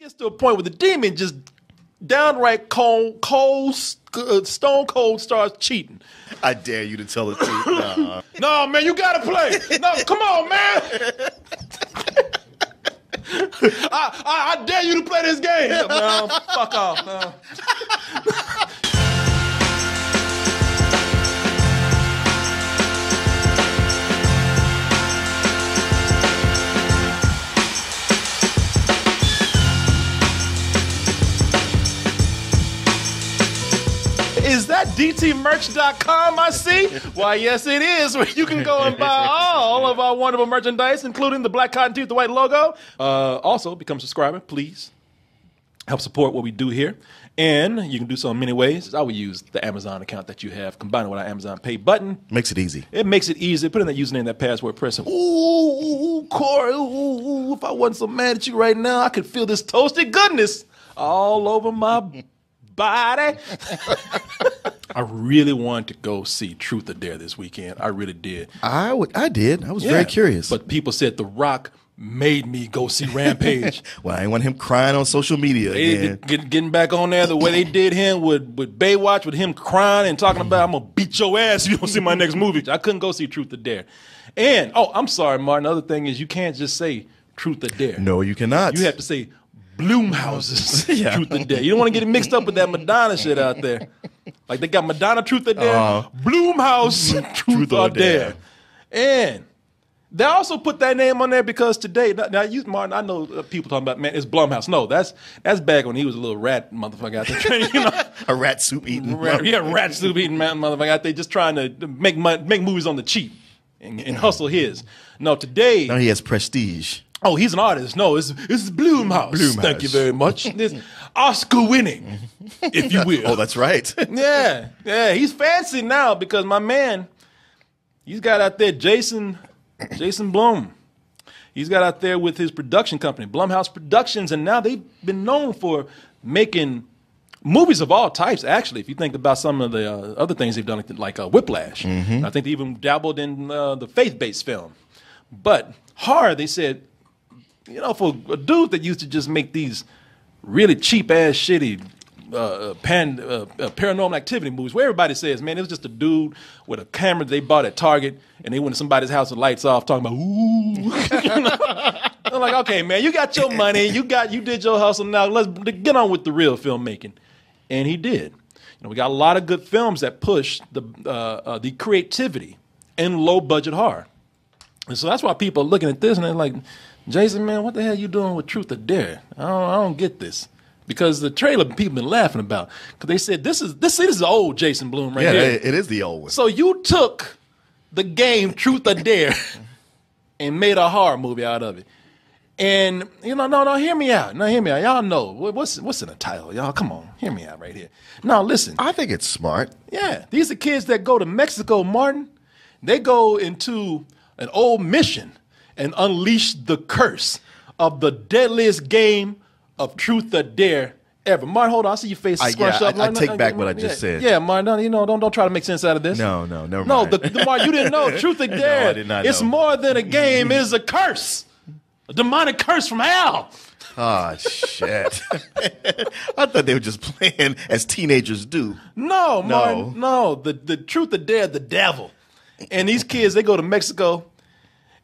gets to a point where the demon just downright cold, cold, uh, stone cold starts cheating. I dare you to tell the truth. Nah. No, man, you gotta play. No, come on, man. I, I, I dare you to play this game. No, fuck off. No. Is that dtmerch.com I see? Why, yes, it is, where you can go and buy all of our wonderful merchandise, including the black cotton tooth, the white logo. Uh, also, become a subscriber, please. Help support what we do here. And you can do so in many ways. I would use the Amazon account that you have combined with our Amazon Pay button. Makes it easy. It makes it easy. Put in that username, that password, press it. Ooh, ooh, ooh, Korey, ooh, ooh, if I wasn't so mad at you right now, I could feel this toasted goodness all over my body. I really wanted to go see Truth or Dare this weekend. I really did. I would. I did. I was very curious. But people said The Rock made me go see Rampage. well, I didn't want him crying on social media They again. get, getting back on there the way they did him with, with Baywatch, with him crying and talking about, I'm going to beat your ass if you don't see my next movie. I couldn't go see Truth or Dare. And, oh, I'm sorry, Martin. The other thing is you can't just say Truth or Dare. No, you cannot. You have to say Bloomhouse's Yeah. Truth or Dare. You don't want to get it mixed up with that Madonna shit out there. Like they got Madonna Truth or Dare, Uh-huh. Bloomhouse Truth, or Dare. And they also put that name on there because today, now, you, Martin, I know uh, people talking about, man, it's Blumhouse. No, that's that's back when he was a little rat motherfucker out there. you know, a rat soup eating. rat, yeah, rat soup eating man, motherfucker out there just trying to make mon- make movies on the cheap and, and hustle his. No, today. Now he has prestige. Oh, he's an artist. No, it's it's Bloomhouse. Bloomhouse. Thank you very much. This Oscar winning, if you will. Oh, that's right. yeah, yeah. He's fancy now because my man, he's got out there Jason, Jason Blum. He's got out there with his production company, Blumhouse Productions, and now they've been known for making movies of all types. Actually, if you think about some of the uh, other things they've done, like uh, Whiplash, I think they even dabbled in uh, the faith-based film. But horror, they said, you know, for a dude that used to just make these really cheap ass, shitty uh, pan, uh, uh, paranormal activity movies, where everybody says, man, it was just a dude with a camera they bought at Target, and they went to somebody's house with lights off, talking about ooh. You know? I'm like, okay, man, you got your money, you got, you did your hustle. Now let's get on with the real filmmaking, and he did. You know, we got a lot of good films that push the uh, uh, the creativity in low budget horror. And so that's why people are looking at this and they're like, Jason, man, what the hell you doing with Truth or Dare? I don't, I don't get this. Because the trailer people been laughing about. Because they said this is this, this is old Jason Blum right yeah, here. it- it is the old one. So you took the game Truth or Dare and made a horror movie out of it. And you know, no, no, hear me out. No, hear me out. Y'all know what's what's in the title. Y'all, come on, hear me out right here. Now listen. I think it's smart. Yeah, these are kids that go to Mexico, Martin. They go into an old mission and unleash the curse of the deadliest game of truth or dare ever. Martin, hold on. I see your face I- scrunched yeah, up. I- I take back what I just yeah, said. Yeah, Martin, don't, you know, don't don't try to make sense out of this. No, no, never No, mind. the, the Martin, you didn't know. Truth or No, dare. I did not It's know. more than a game. It is a curse, a demonic curse from hell. Ah, shit. I thought they were just playing as teenagers do. No, No. Martin, no. The the truth or dare, the devil. And these kids, they go to Mexico,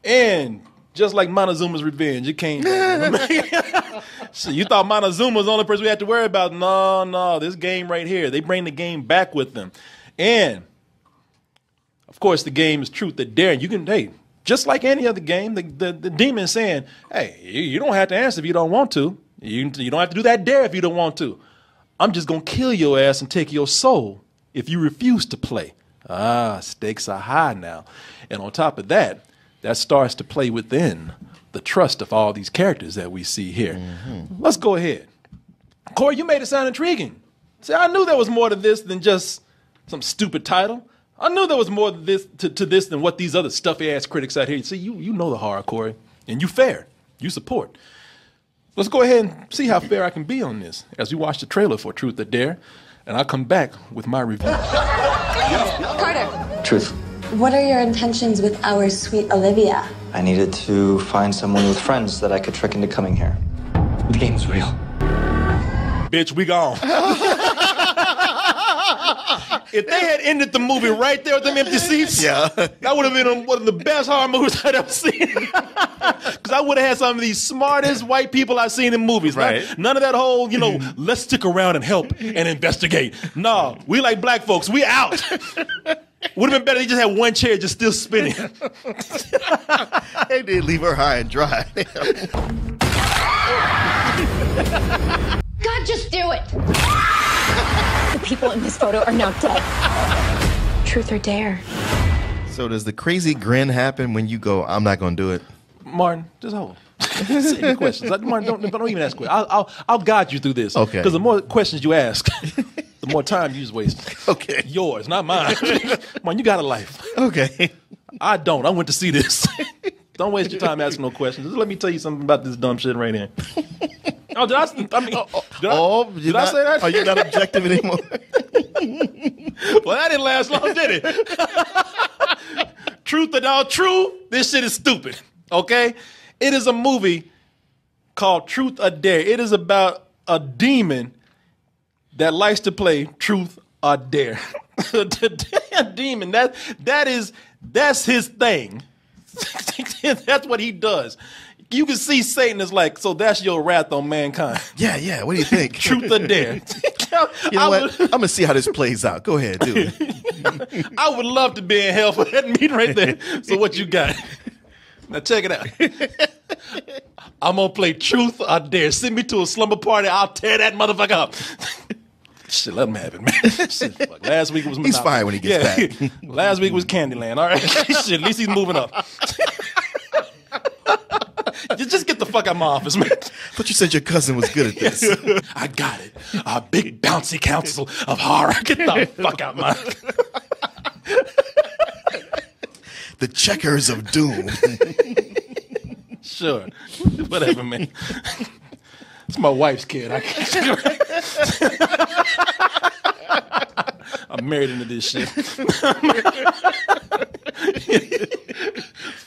and just like Montezuma's revenge, it came. so you thought Montezuma was the only person we had to worry about? No, no. This game right here, they bring the game back with them, and of course, the game is truth or dare. You can, hey, just like any other game, the the, the demon saying, hey, you, you don't have to answer if you don't want to. You you don't have to do that dare if you don't want to. I'm just gonna kill your ass and take your soul if you refuse to play. Ah, stakes are high now. And on top of that, that starts to play within the trust of all these characters that we see here. Mm-hmm. Let's go ahead. Korey, you made it sound intriguing. See, I knew there was more to this than just some stupid title. I knew there was more to this to, to this than what these other stuffy ass critics out here. See, you you know the horror, Korey, and you fair. You support. Let's go ahead and see how fair I can be on this as we watch the trailer for Truth or Dare, and I'll come back with my review. Carter, Truth. What are your intentions with our sweet Olivia? I needed to find someone with friends that I could trick into coming here. The game's real. bitch, we gone. if they had ended the movie right there with them empty seats, Yeah. that would have been one of the best horror movies I'd ever seen. Because I would have had some of these smartest white people I've seen in movies. Not- Right. none of that whole, you know, let's stick around and help and investigate. No, we like black folks. We out. Would have been better. They just had one chair just still spinning. They did leave her high and dry. God, just do it. The people in this photo are now dead. Truth or dare? so does the crazy grin happen when you go, I'm not going to do it? Martin, just hold. Save your questions. Like, Martin, don't, don't even ask questions. I'll, I'll, I'll guide you through this. Okay. Because the more questions you ask, the more time you just waste. Okay. Yours, not mine. Martin, you got a life. Okay. I don't. I went to see this. don't waste your time asking no questions. Just let me tell you something about this dumb shit right here. Oh, did I? I mean, oh, oh, did I, Oh, did you're I not- say that? Oh, Are you not objective anymore? Well, that didn't last long, did it? Truth or all true, this shit is stupid. Okay? It is a movie called Truth or Dare. It is about a demon that likes to play Truth or Dare. the demon, that that is that's his thing. that's what he does. You can see Satan is like, so that's your wrath on mankind. yeah, yeah. What do you think? Truth or dare. You know what? I'm to see how this plays out. Go ahead, do it. I would love to be in hell for that meeting right there. So what you got? Now check it out. I'm gonna play truth or dare. Send me to a slumber party. I'll tear that motherfucker up. Shit, let him have it, man. Shit, fuck. Last week was He's Monopoly. fine when he gets back. Last week was Candyland. All right. Shit, at least he's moving up. Just get the fuck out of my office, man. But you said your cousin was good at this. I got it. A big bouncy council of horror. Get the fuck out my. the checkers of doom. Sure. Whatever, man. It's my wife's kid. I can't. I'm married into this shit.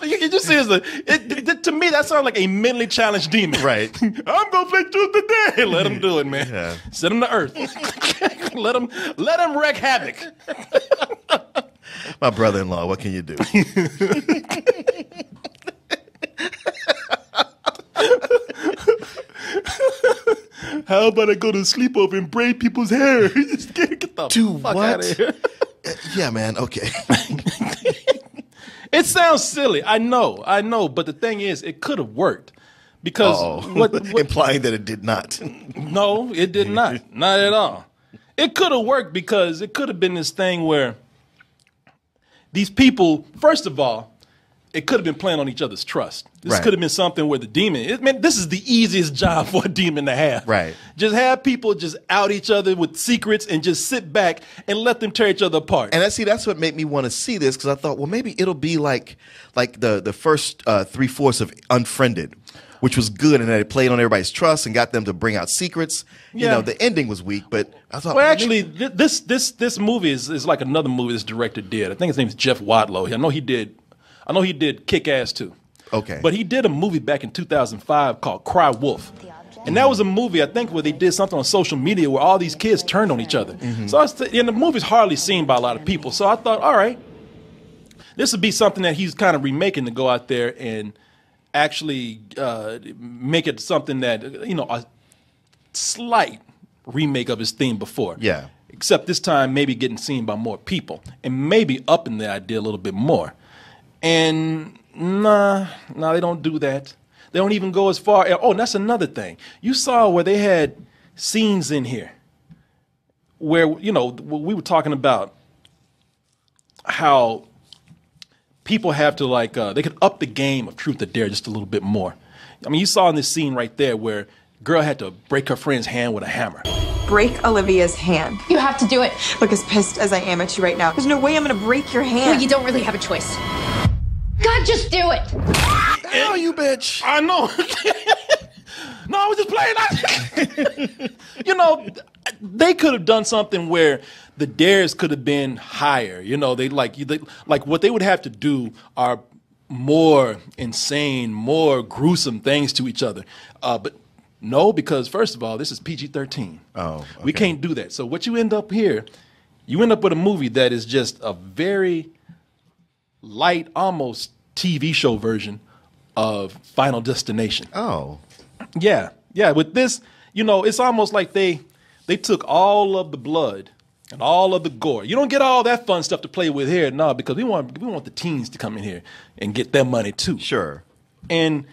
you, you just see, a, it, it- to me, that sounds like a mentally challenged demon. Right. I'm gonna play truth today. Let him do it, man. Yeah. Send him to Earth. let him let him wreak havoc. My brother-in-law, what can you do? How about I go to sleepover and braid people's hair? Just get, get the Do fuck what? out of here. yeah, man. Okay. It sounds silly. I know. I know. But the thing is, it could have worked. Because what, what implying that it did not. no, it did not. Not at all. It could have worked because it could have been this thing where these people, first of all, it could have been playing on each other's trust. This Right. could have been something where the demon, it, man, this is the easiest job for a demon to have. Right. Just have people just out each other with secrets and just sit back and let them tear each other apart. And I see that's what made me want to see this because I thought, well, maybe it'll be like like the the first uh, three fourths of Unfriended, which was good and that it played on everybody's trust and got them to bring out secrets. Yeah. You know, the ending was weak, but I thought, Well, well, actually, th- this this this movie is, is like another movie this director did. I think his name is Jeff Wadlow. I know he did. I know he did Kick Ass too. Okay. But he did a movie back in 2005 called Cry Wolf. And that was a movie, I think, where they did something on social media where all these kids turned on each other. Mm-hmm. So I was th- and the movie's hardly seen by a lot of people. So I thought, all right, this would be something that he's kind of remaking to go out there and actually uh, make it something that, you know, a slight remake of his theme before. Yeah. Except this time, maybe getting seen by more people and maybe upping the idea a little bit more. And nah, nah, they don't do that. They don't even go as far. Oh, and that's another thing. You saw where they had scenes in here where, you know, we were talking about how people have to like uh, they could up the game of truth or dare just a little bit more. I mean, you saw in this scene right there where girl had to break her friend's hand with a hammer. break Olivia's hand. You have to do it. Look, as pissed as I am at you right now, there's no way I'm gonna break your hand. Well, you don't really have a choice. God, just do it. oh, you bitch. I know. no, I was just playing. I, you know, they could have done something where the dares could have been higher. You know, they like they, like what they would have to do are more insane, more gruesome things to each other. Uh, but No, because first of all, this is PG 13. Oh, We can't do that. So what you end up here, you end up with a movie that is just a very light, almost TV show version of Final Destination. Oh, Yeah, yeah. With this, you know, it's almost like they they took all of the blood and all of the gore. You don't get all that fun stuff to play with here, no, because we want we want the teens to come in here and get their money too. sure. And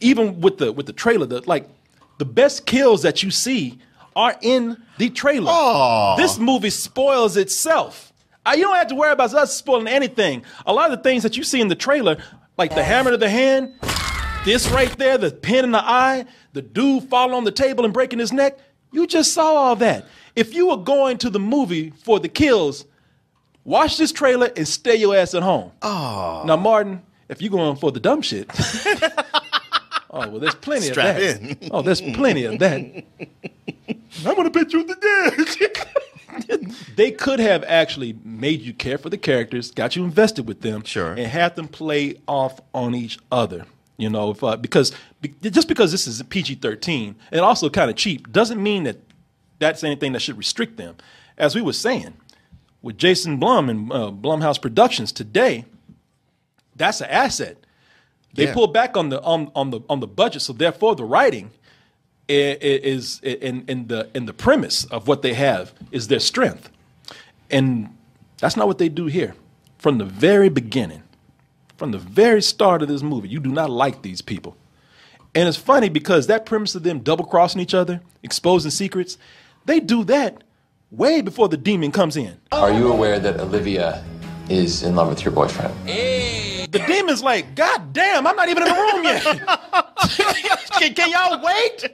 even with the with the trailer, the like the best kills that you see are in the trailer. Aw. This movie spoils itself. Uh, you don't have to worry about us spoiling anything. A lot of the things that you see in the trailer, like the hammer to the hand, this right there, the pin in the eye, the dude falling on the table and breaking his neck, you just saw all that. If you were going to the movie for the kills, watch this trailer and stay your ass at home. Oh. Now, Martin, if you're going for the dumb shit, oh well, there's plenty Strap of that. in. Oh, there's plenty of that. I'm gonna bet you the dead. they could have actually made you care for the characters, got you invested with them, Sure. and had them play off on each other. You know, if, uh, because be, just because this is PG-13 and also kind of cheap doesn't mean that that's anything that should restrict them. As we were saying, with Jason Blum and uh, Blumhouse Productions today, that's an asset. They Yeah. pull back on the on, on the on the budget, so therefore the writing is in in the in the premise of what they have is their strength, and that's not what they do here. From the very beginning, from the very start of this movie, you do not like these people, and it's funny because that premise of them double crossing each other, exposing secrets, they do that way before the demon comes in. Are you aware that Olivia is in love with your boyfriend? The demon's like, God damn, I'm not even in the room yet. can, can y'all wait?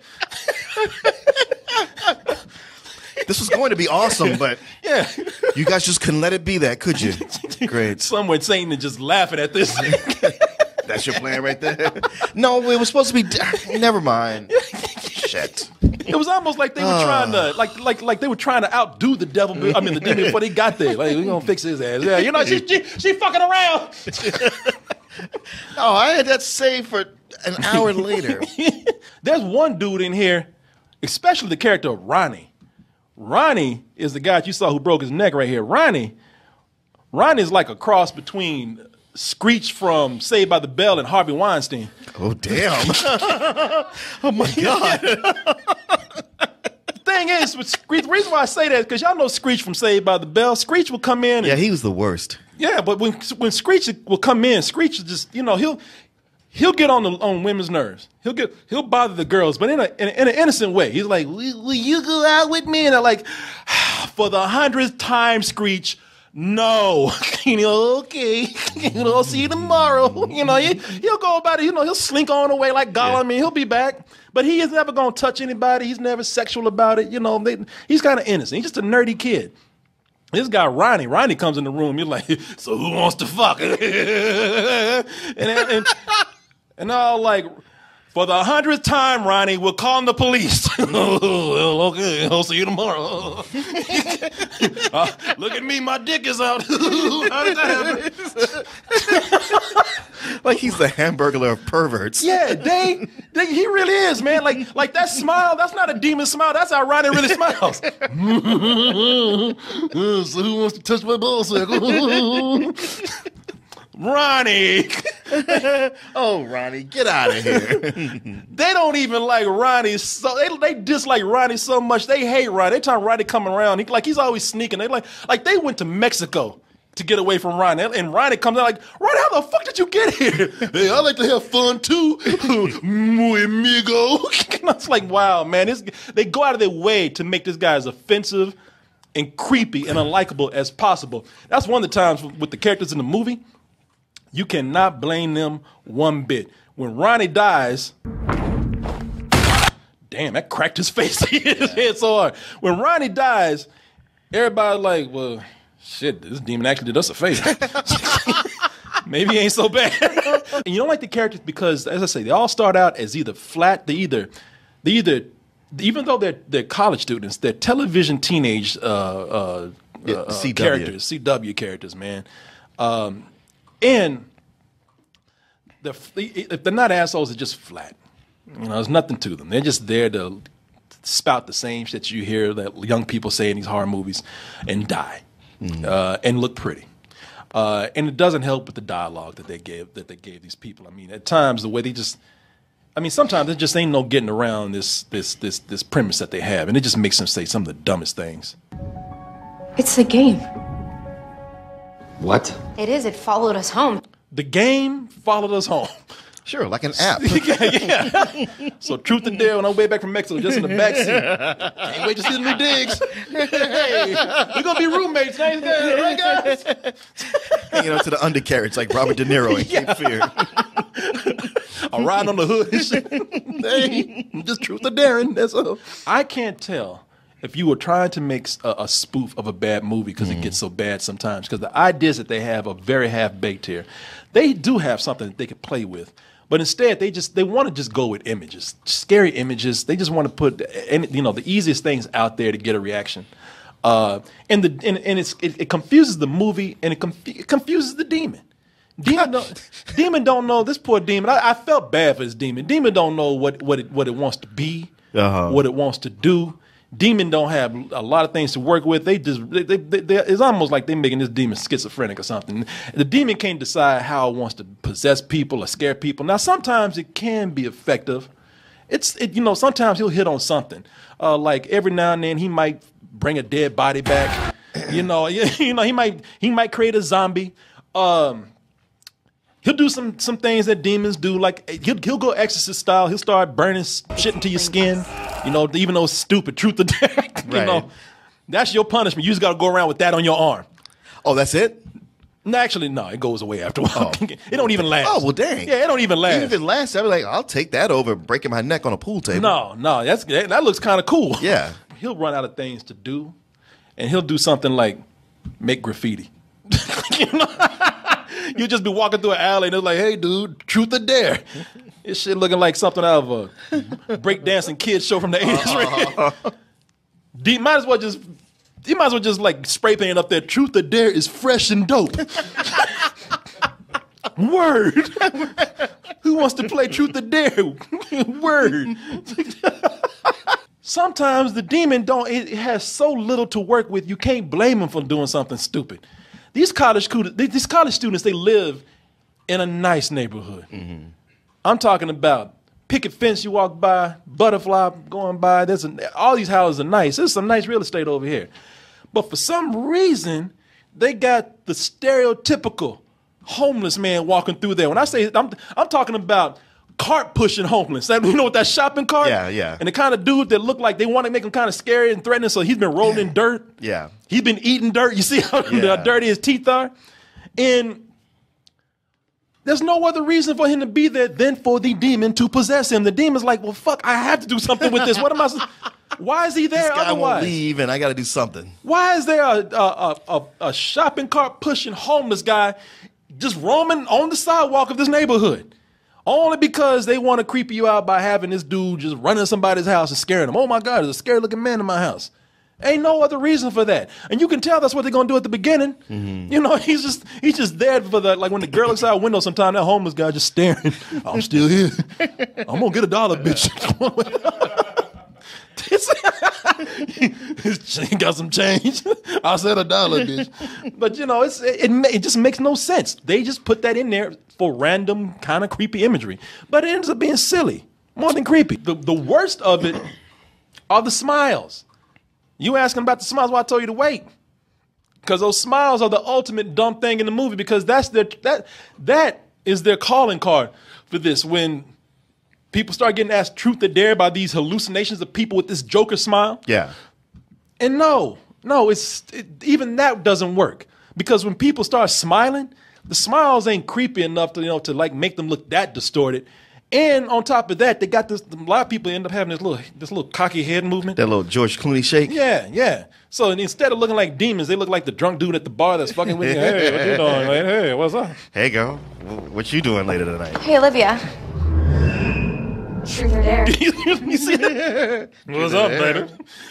This was going to be awesome, but Yeah. you guys just couldn't let it be that, could you? Great. Somewhere Satan is just laughing at this. That's your plan right there. No, it was supposed to be. Never mind. Shit. It was almost like they were trying to, uh. like, like, like they were trying to outdo the devil. I mean, the demon before they got there. Like, we gonna fix his ass. Yeah, you know, she, she, she fucking around. Oh, I had that saved for an hour later. There's one dude in here, especially the character of Ronnie. Ronnie is the guy you saw who broke his neck right here. Ronnie, Ronnie is like a cross between Screech from Saved by the Bell and Harvey Weinstein. Oh damn! oh my god! The thing is, with Screech, the reason why I say that is because y'all know Screech from Saved by the Bell. Screech will come in. And, Yeah, he was the worst. Yeah, but when when Screech will come in, Screech is just you know he'll he'll get on the on women's nerves. He'll get he'll bother the girls, but in a in, a, in an innocent way. He's like, will, will you go out with me? And I'm like, for the hundredth time, Screech. No, you know, okay, you know, I'll see you tomorrow. You know, he, he'll go about it. You know, he'll slink on away like Gollum, and he'll be back. But he is never gonna touch anybody. He's never sexual about it. You know, they, he's kind of innocent. He's just a nerdy kid. This guy Ronnie, Ronnie comes in the room. You're like, so who wants to fuck? and and, and all like, for the hundredth time, Ronnie, we're calling the police. okay, I'll see you tomorrow. Uh, look at me, my dick is out. How did that happen? Like he's the hamburglar of perverts. Yeah, they, they, he really is, man. Like, like that smile, that's not a demon smile. That's how Ronnie really smiles. So who wants to touch my ball sack? Ronnie. Oh, Ronnie, get out of here. They don't even like Ronnie. So they, they dislike Ronnie so much. They hate Ronnie. They time Ronnie coming around. He, like he's always sneaking. They like like they went to Mexico to get away from Ronnie. And Ronnie comes out like, Ronnie, how the fuck did you get here? hey, I like to have fun too. Muy amigo. and I was like, wow, man. This, they go out of their way to make this guy as offensive and creepy and unlikable as possible. That's one of the times with the characters in the movie. You cannot blame them one bit. When Ronnie dies, damn, that cracked his face. his head so hard. When Ronnie dies, everybody's like, well, shit, this demon actually did us a favor. Maybe he ain't so bad. and you don't like the characters because, as I say, they all start out as either flat, they either, they either, even though they're they're college students, they're television teenage uh, uh, Yeah, uh, uh, CW. characters, CW characters, man. Um, and the if they're not assholes, they're just flat. You know, there's nothing to them. They're just there to spout the same shit you hear that young people say in these horror movies and die uh, and look pretty. Uh, and it doesn't help with the dialogue that they gave that they gave these people. I mean, at times the way they just, I mean, sometimes there just ain't no getting around this this this this premise that they have, and it just makes them say some of the dumbest things. It's a game. What? It is. It followed us home. The game followed us home. Sure, like an app. yeah, yeah. So truth and dare on our way back from Mexico, just in the back seat. Can't wait to see the new digs. Hey, we're gonna be roommates, nice guys, right guys? Hanging on to the undercarriage like Robert De Niro in Cape Fear. I'm riding on the hood. and shit. hey, just truth or daring. That's all. I can't tell if you were trying to make a, a spoof of a bad movie because it gets so bad sometimes. Because the ideas that they have are very half baked here. They do have something that they could play with. But instead, they just they want to just go with images, scary images. They just want to put any, you know the easiest things out there to get a reaction, uh, and the and, and it's, it, it confuses the movie and it, conf- it confuses the demon. Demon don't, demon don't know this poor demon. I, I felt bad for this demon. Demon don't know what what it what it wants to be, Uh-huh. what it wants to do. Demon don't have a lot of things to work with. They just they, they, they, it's almost like they're making this demon schizophrenic or something. The demon can't decide how it wants to possess people or scare people. Now sometimes it can be effective. It's it, you know sometimes he'll hit on something. Uh, like every now and then he might bring a dead body back. You know, you know he might he might create a zombie. Um, He'll do some some things that demons do, like he'll he'll go exorcist style. He'll start burning shit into your skin, you know. Even though it's stupid, truth or dare, you Right. know. That's your punishment. You just got to go around with that on your arm. Oh, that's it? No, actually, no, it goes away after a while. Oh. it don't even last. Oh, well, dang. Yeah, it don't even last. Even if it lasts, I'd be like, I'll take that over breaking my neck on a pool table. No, no, that's that, that looks kind of cool. Yeah. he'll run out of things to do, and he'll do something like make graffiti. you know? You'll just be walking through an alley, and it's like, "Hey, dude, truth or dare?" This shit looking like something out of a breakdancing kids show from the 80s. Uh-huh. D might as well just. You might as well just like spray paint up there. Truth or dare is fresh and dope. Word. Who wants to play truth or dare? Word. Sometimes the demon don't. It has so little to work with. You can't blame him for doing something stupid. These college stu- these college students, they live in a nice neighborhood. Mm-hmm. I'm talking about picket fence you walk by, butterfly going by. There's a, all these houses are nice. There's some nice real estate over here, but for some reason, they got the stereotypical homeless man walking through there. When I say I'm, I'm talking about cart pushing homeless. That, you know what that shopping cart? Yeah, yeah. And the kind of dude that look like they want to make him kind of scary and threatening. So he's been rolling in dirt. Yeah. He's been eating dirt. You see how, Yeah. how dirty his teeth are? And there's no other reason for him to be there than for the demon to possess him. The demon's like, well, fuck, I have to do something with this. What am I? Why is he there This guy won't otherwise? leave, and I got to do something. Why is there a, a, a, a, a shopping cart pushing homeless guy just roaming on the sidewalk of this neighborhood? Only because they want to creep you out by having this dude just running somebody's house and scaring them. Oh my God, there's a scary looking man in my house. Ain't no other reason for that. And you can tell that's what they're gonna do at the beginning. Mm-hmm. You know, he's just he's just there for the like when the girl looks out window sometime, that homeless guy just staring. I'm still here. I'm gonna get a dollar, bitch. got some change. I said a dollar, bitch. But you know, it's it, it, it just makes no sense. They just put that in there for random kind of creepy imagery, but it ends up being silly, more than creepy. The the worst of it are the smiles. You asking about the smiles? Well, I told you to wait. Because those smiles are the ultimate dumb thing in the movie. Because that's their that that is their calling card for this. When people start getting asked truth or dare by these hallucinations of people with this Joker smile, Yeah. and no, no, it's it, even that doesn't work because when people start smiling, the smiles ain't creepy enough to you know to like make them look that distorted. And on top of that, they got this. A lot of people end up having this little this little cocky head movement. That little George Clooney shake. Yeah, yeah. So instead of looking like demons, they look like the drunk dude at the bar that's fucking with you. Hey, what you doing, man? Hey, what's up? Hey, girl. What you doing later tonight? Hey, Olivia. Truth or dare? you see that? What's up, baby?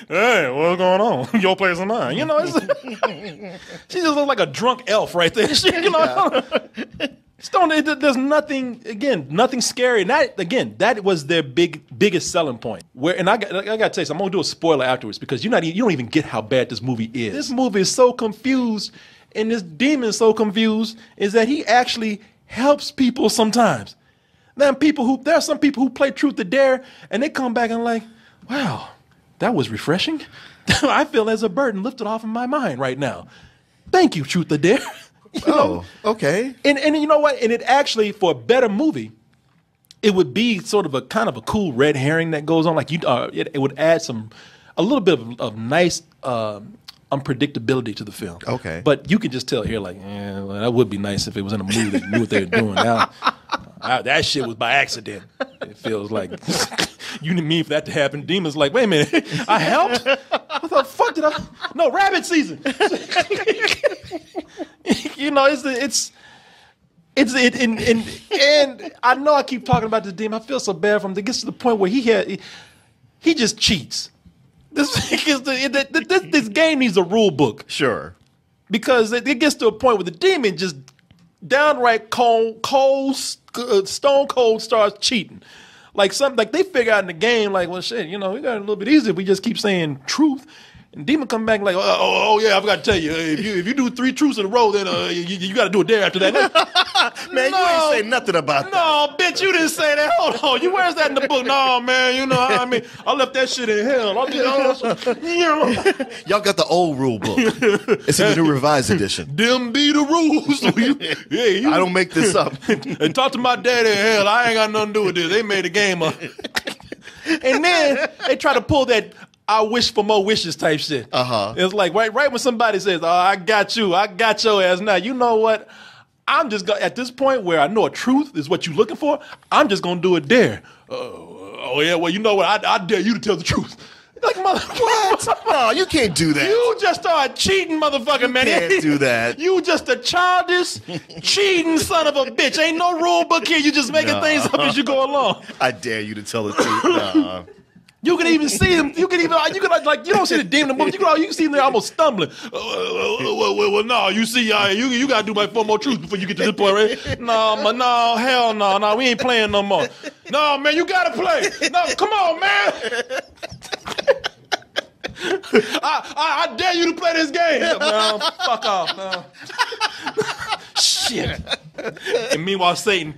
Hey, what's going on? Your place or mine? You know, it's, she just looks like a drunk elf right there. She, you know, Stone, it, there's nothing again, nothing scary. And that again, that was their big biggest selling point. Where and I, got- I got to tell you, something, I'm gonna do a spoiler afterwards because you're not, you don't even get how bad this movie is. This movie is so confused, and this demon is so confused, is that he actually helps people sometimes. Then people who there are some people who play truth or dare, and they come back and like, wow, that was refreshing. I feel as a burden lifted off of my mind right now. Thank you, truth or dare. You know? Oh, okay. And and you know what? And it actually for a better movie, it would be sort of a kind of a cool red herring that goes on. Like you, uh, it, it would add some a little bit of, of nice um unpredictability to the film. Okay. but you can just tell here, like, eh, well, that would be nice if it was in a movie that knew what they were doing. Now, I, that shit was by accident. It feels like you need me for that to happen. Demon's like, wait a minute, I helped. What the fuck did I? No, rabbit season. you know, it's the it's. It's it and, and and I know I keep talking about this demon. I feel so bad for him. It gets to the point where he had he, just cheats. This, is this this game needs a rule book Sure. because it, it gets to a point where the demon just downright cold, cold, uh, stone cold starts cheating. Like something like they figure out in the game, like, well, shit, you know, we got a little bit easier we just keep saying truth. And demon come back like, oh, oh, oh, yeah, I forgot to tell you, if you if you do three truths in a row, then uh, you, you got to do a dare after that. Man, you ain't say nothing about that. No, bitch, you didn't say that. Hold on, you where's that in the book? No, man, you know, I mean, I left that shit in hell. I did, you know, Y'all got the old rule book. It's in the new revised edition. them be the rules. So you, yeah, you, I don't make this up. and talk to my daddy in hell. I ain't got nothing to do with this. They made a game up. and then they try to pull that I wish for more wishes type shit. Uh-huh. It's like right right when somebody says, Oh, I got you, I got your ass now. You know what? I'm just gonna at this point where I know a truth is what you're looking for, I'm just gonna do a dare. Uh, oh yeah, well you know what? I, I dare you to tell the truth. Like mother what? No, you can't do that. You just started cheating, motherfucker, man. You can't do that. You just a childish, cheating son of a bitch. Ain't no rule book here. You just making things up as you go along. I dare you to tell the truth. Nah. You can even see them. You can even you can like you don't see the demon in the movie. You can you can see them there almost stumbling. Uh, well, well, well, well, no, you see, uh, you you gotta do my four more truths before you get to this point, right? No, man, no, hell no, no, we ain't playing no more. No, man, you gotta play. No, come on, man. I, I, I dare you to play this game. No, fuck off. No. Shit. And meanwhile, Satan,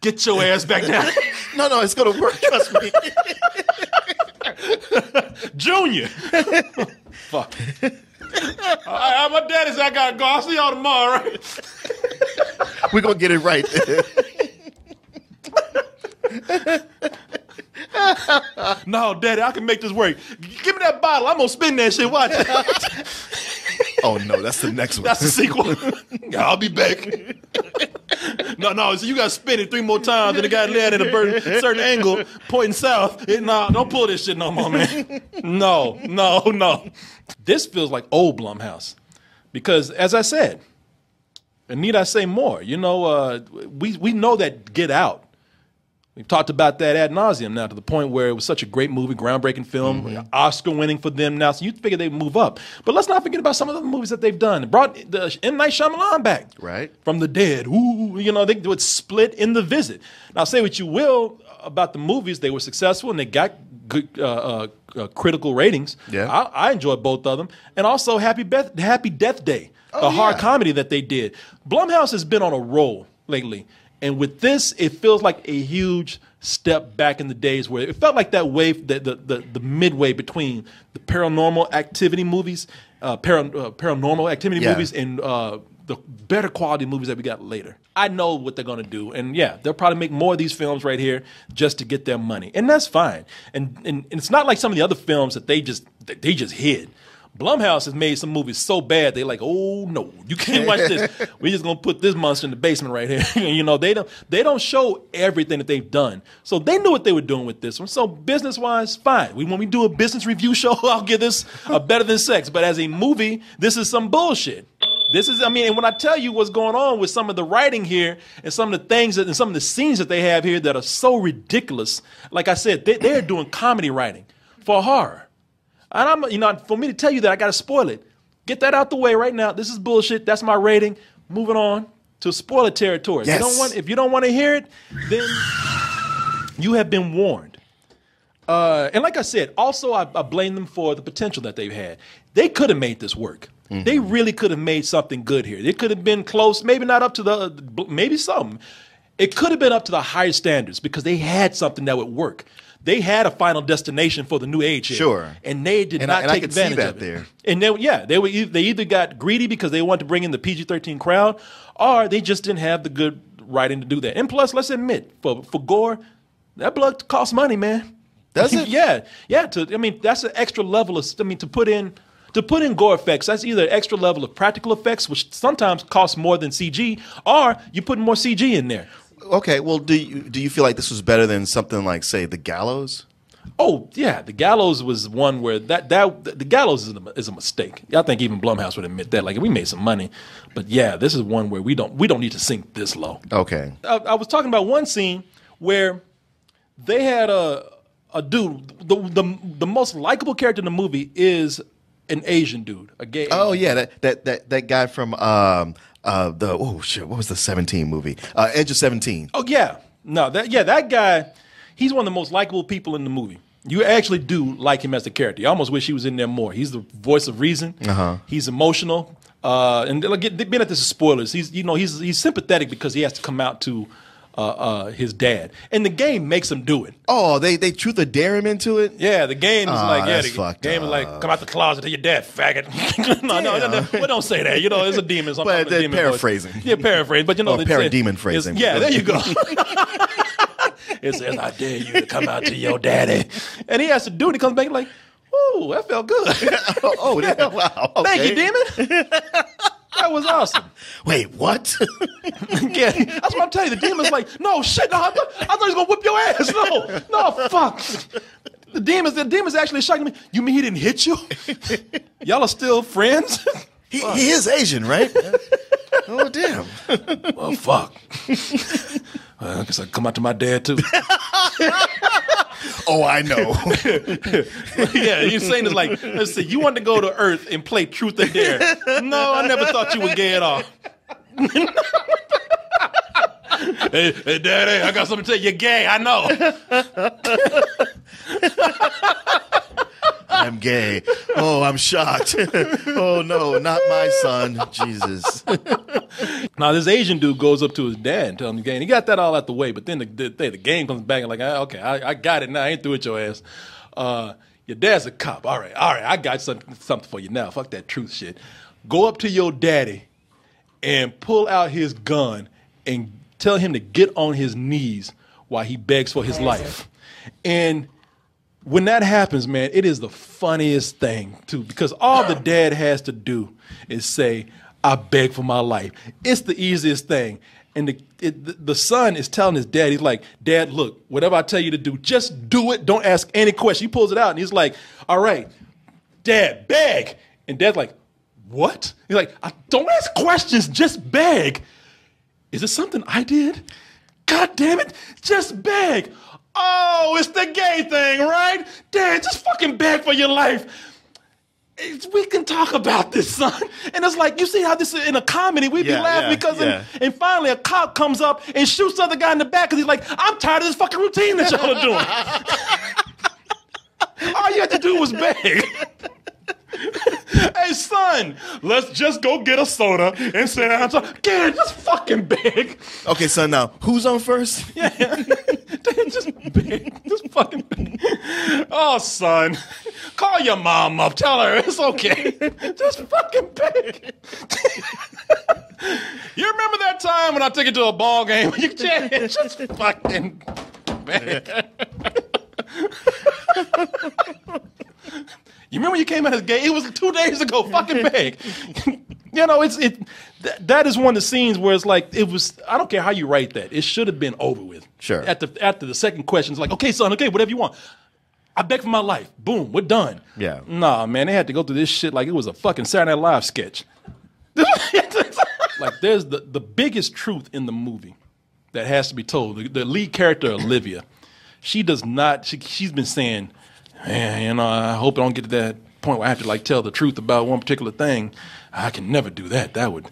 get your ass back down. No, no, it's gonna work. Trust me. Junior. Fuck. All right, my daddy's. I gotta go. I'll see y'all tomorrow, right? We're gonna get it right. No, daddy, I can make this work. Give me that bottle. I'm gonna spin that shit. Watch. oh no, that's the next one. That's the sequel. I'll be back. No, no. So you got to spin it three more times, and it got led at a certain angle, pointing south. It, nah, don't pull this shit no more, man. No, no, no. This feels like old Blumhouse, because as I said, and need I say more? You know, uh, we we know that Get Out. We've talked about that ad nauseum now to the point where it was such a great movie, groundbreaking film, Oscar winning for them now. So you figure they move up. But let's not forget about some of the movies that they've done. They brought the M. Night Shyamalan back. Right. From the dead. Ooh, you know, they would split in the visit. Now, say what you will about the movies, they were successful and they got good uh, uh, uh, critical ratings. Yeah. I, I enjoyed both of them. And also Happy, Beth- Happy Death Day, Oh, the hard comedy that they did. Blumhouse has been on a roll lately. And with this, it feels like a huge step back in the days where it felt like that wave, the, the, the, the midway between the paranormal activity movies, uh, para, uh, paranormal activity Yeah. movies, and uh, the better quality movies that we got later. I know what they're going to do. And yeah, they'll probably make more of these films right here just to get their money. And that's fine. And, and, and it's not like some of the other films that they just, that they just hid. Blumhouse has made some movies so bad they're like, oh no, you can't watch this. We're just gonna put this monster in the basement right here. you know, they don't they don't show everything that they've done. So they knew what they were doing with this one. So business wise, fine. We when we do a business review show, I'll give this a better than sex. But as a movie, this is some bullshit. This is, I mean, and when I tell you what's going on with some of the writing here and some of the things that, and some of the scenes that they have here that are so ridiculous, like I said, they, they're doing comedy writing for horror. And I'm, you know, for me to tell you that, I got to spoil it. Get that out the way right now. This is bullshit. That's my rating. Moving on. to spoiler territory. If you Yes. don't want if you don't want to hear it, then you have been warned. Uh, and like I said, also I, I blame them for the potential that they've had. They could have made this work. They really could have made something good here. It could have been close, maybe not up to the, maybe some. It could have been up to the higher standards because they had something that would work. They had a final destination for the new age here, Sure. and they did And I- not and I take could see advantage that of it. there. And they, yeah, they were e- they either got greedy because they wanted to bring in the PG thirteen crowd, or they just didn't have the good writing to do that. And plus, let's admit, for for gore, that blood costs money, man. Does it? yeah, yeah. To I mean, that's an extra level of. I mean, to put in to put in gore effects, that's either an extra level of practical effects, which sometimes costs more than CG, or you put more CG in there. Okay, well, do you do you feel like this was better than something like, say, The Gallows? Oh yeah, the gallows was one where that that the gallows is a, is a mistake. I think even Blumhouse would admit that. Like we made some money, but yeah, this is one where we don't we don't need to sink this low. Okay. I, I was talking about one scene where they had a a dude. The the the most likable character in the movie is an Asian dude, a gay. Oh Asian. yeah, that that that that guy from um uh the oh shit, what was the Seventeen movie? Uh, Edge of Seventeen. Oh yeah, no, that yeah, that guy. He's one of the most likable people in the movie. You actually do like him as a character. You almost wish he was in there more. He's the voice of reason. Uh-huh. He's emotional. Uh, and being at this is spoilers. He's you know he's he's sympathetic because he has to come out to uh, uh, his dad, and the game makes him do it. Oh, they they truth or dare him into it. Yeah, the game is Aw, like yeah, that's the fucked game is like up. come out the closet to your dad, faggot. no, no, no, no, well, don't say that. You know, it's a demon. So I'm But they're demon voice. paraphrasing. Yeah, paraphrasing. But you know, Or it's- parademon it's- phrasing. Yeah, there you go. it says, "I dare you to come out to your daddy," and he has to do it. He comes back like, "Ooh, that felt good." oh, oh yeah, wow. Thank you, okay. demon. That was awesome. Wait, what? Yeah, that's what I'm telling you. The demon's like, "No shit, no, I thought, I thought he was gonna whip your ass." No, no, fuck. The demon's the demon's actually shocking me. You mean he didn't hit you? Y'all are still friends? he, he is Asian, right? oh damn. well, fuck. well, I guess I come out to my dad too. Oh, I know. yeah, you're saying it's like, let's see, you want to go to Earth and play Truth or Dare. No, I never thought you were gay at all. hey, hey, daddy, I got something to tell you. You're gay, I know. I'm gay. Oh, I'm shocked. oh no, not my son. Jesus. Now this Asian dude goes up to his dad and tells him the game. He got that all out the way, but then the the, the game comes back and like, okay, I, I got it now. I ain't through with your ass. Uh, your dad's a cop. All right, all right, I got something something for you now. Fuck that truth shit. Go up to your daddy and pull out his gun and tell him to get on his knees while he begs for his life. And when that happens, man, it is the funniest thing too, because all the dad has to do is say, "I beg for my life." It's the easiest thing, and the it, the- son is telling his dad, he's like, "Dad, look, whatever I tell you to do, just do it. Don't ask any question." He pulls it out, and he's like, "All right, Dad, beg," and Dad's like, "What?" He's like, "I- "Don't ask questions, just beg." Is it something I did? God damn it, just beg. Oh, it's the gay thing, right? Dad, just fucking beg for your life. It's- we can talk about this, son. And it's like, you see how this is in a comedy, we'd be laughing yeah, because, yeah. and, and finally a cop comes up and shoots the other guy in the back because he's like, I'm tired of this fucking routine that y'all are doing. All you had to do was beg. hey, son, let's just go get a soda and sit down. and. Dad, just fucking beg. Okay, son. Now, who's on first? Dad, just. Just fucking. Oh, son, call your mom up. Tell her it's okay. Just fucking beg. you remember that time when I took you to a ball game? You can't just fucking beg. You remember when you came out as gay? It was two days ago. Fucking beg. you know, it's it. Th- that is one of the scenes where it's like it was. I don't care how you write that. It should have been over with. Sure. At the after the second question, it's like, okay, son, okay, whatever you want. I beg for my life. Boom, we're done. Yeah. Nah, man, they had to go through this shit like it was a fucking Saturday Night Live sketch. like, there's the the biggest truth in the movie that has to be told. The, the lead character, Olivia, she does not. She, she's been saying, man, you know, I hope I don't get to that point where I have to like tell the truth about one particular thing. I can never do that. That would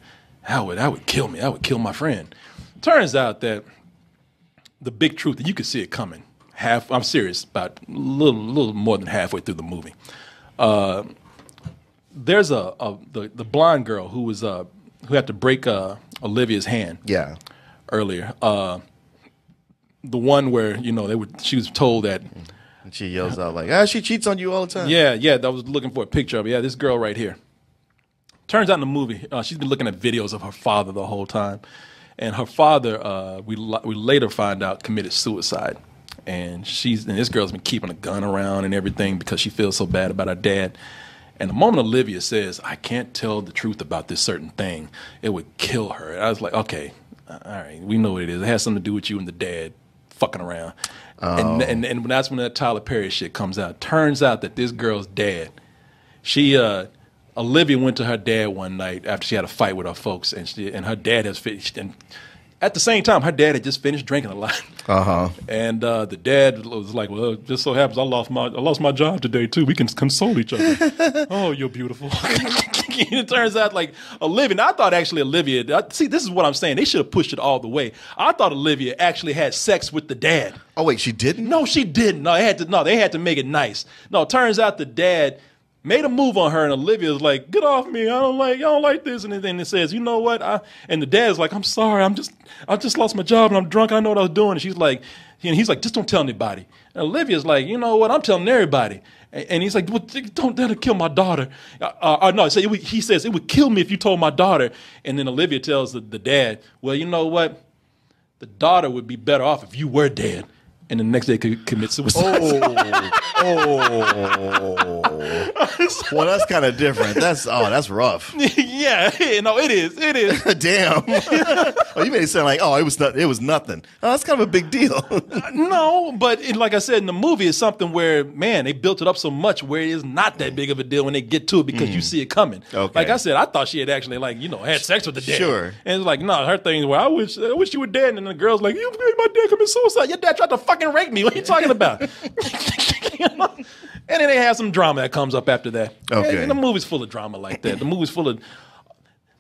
That would that would kill me. That would kill my friend. Turns out that the big truth, you could see it coming. Half, I'm serious, about a little, little more than halfway through the movie. Uh, there's a, a the the blonde girl who was uh who had to break uh, Olivia's hand Yeah. earlier. Uh, the one where you know they were she was told that And she yells out like, "Ah, she cheats on you all the time." yeah yeah I was looking for a picture of it. yeah this girl right here. Turns out in the movie uh, she's been looking at videos of her father the whole time, and her father uh, we we later find out committed suicide, and she's and this girl's been keeping a gun around and everything because she feels so bad about her dad. And the moment Olivia says, "I can't tell the truth about this certain thing," it would kill her. And I was like, "Okay, all right, we know what it is. It has something to do with you and the dad fucking around." And, and and that's when that Tyler Perry shit comes out. Turns out that this girl's dad, she uh, Olivia went to her dad one night after she had a fight with her folks, and she and her dad has finished. And at the same time, her dad had just finished drinking a lot. Uh huh. And uh, the dad was like, "Well, it just so happens I lost my I lost my job today too. We can console each other." oh, you're beautiful. it turns out like Olivia. and I thought actually Olivia. See, this is what I'm saying. They should have pushed it all the way. I thought Olivia actually had sex with the dad. Oh wait, she didn't. No, she didn't. No, they had to. No, they had to make it nice. No, it turns out the dad made a move on her, and Olivia's like, "Get off me! I don't like. I don't like this." And then it says, "You know what?" I, and the dad's like, "I'm sorry. I'm just. I just lost my job, and I'm drunk. I know what I was doing." And she's like, and he's like, "Just don't tell anybody." And Olivia's like, "You know what? I'm telling everybody." And he's like, well, "Don't that'll kill my daughter." Uh, uh, no, so would, he says it would kill me if you told my daughter. And then Olivia tells the, the dad, "Well, you know what? The daughter would be better off if you were dead." And the next day could commit suicide. Oh. well, that's kind of different. That's oh, that's rough. yeah, no, it is. It is. Damn. oh, you made it sound like oh, it was not, it was nothing. Oh, that's kind of a big deal. no, but it, like I said in the movie, it's something where man, they built it up so much where it is not that big of a deal when they get to it because you see it coming. Mm. Okay. Like I said, I thought she had actually like you know had sex with the dad. Sure. And it's like no, her thing where I wish I wish you were dead, and the girl's like you made my dad commit suicide. Your dad tried to fucking rape me. What are you talking about? You know? And then they have some drama that comes up after that. Okay. And, the movie's full of drama like that. The movie's full of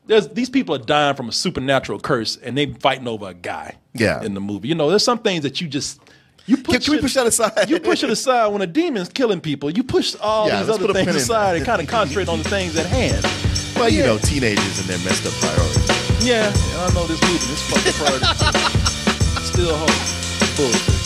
there's these people are dying from a supernatural curse and they fighting over a guy. Yeah. In the movie, you know, there's some things that you just you push. Can- can we it- push that aside? You push it aside when a demon's killing people. You push all Yeah, these other things aside and kind of concentrate on the things at hand. well, you know, teenagers and their messed up priorities. Yeah, I know this movie, this fucking priority still holds bullshit.